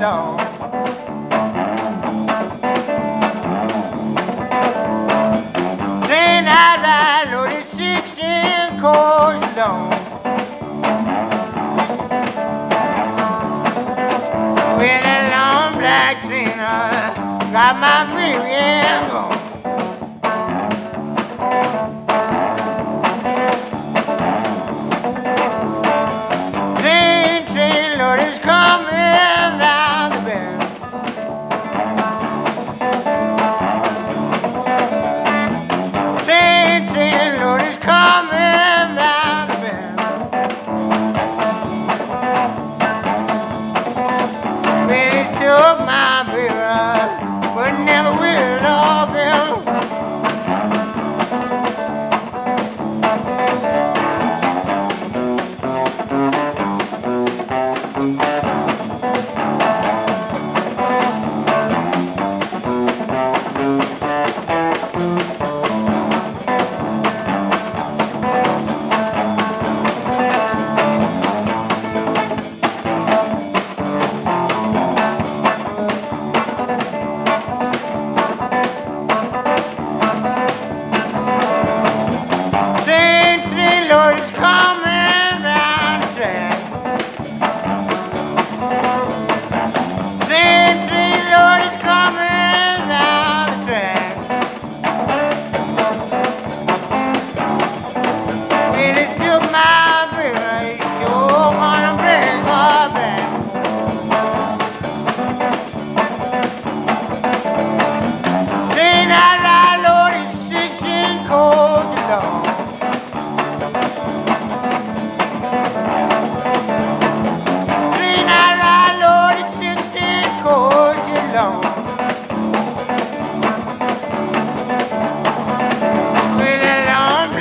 down. Then I ride loaded 16 cords long. With a long black trainer, got my million gone.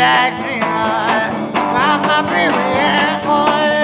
I'm a my boy.